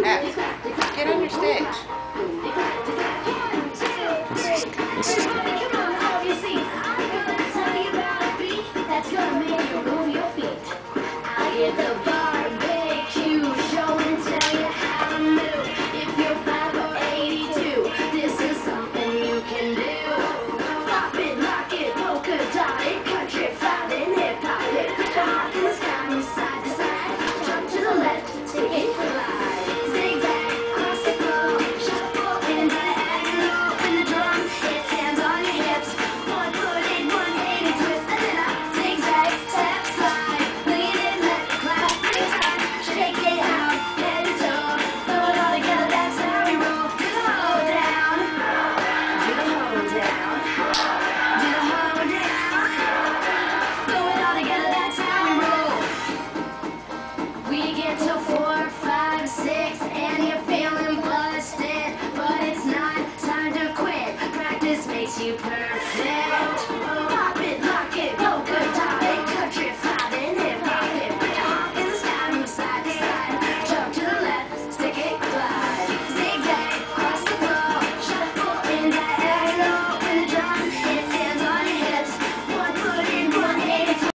Get on your stage. Busted.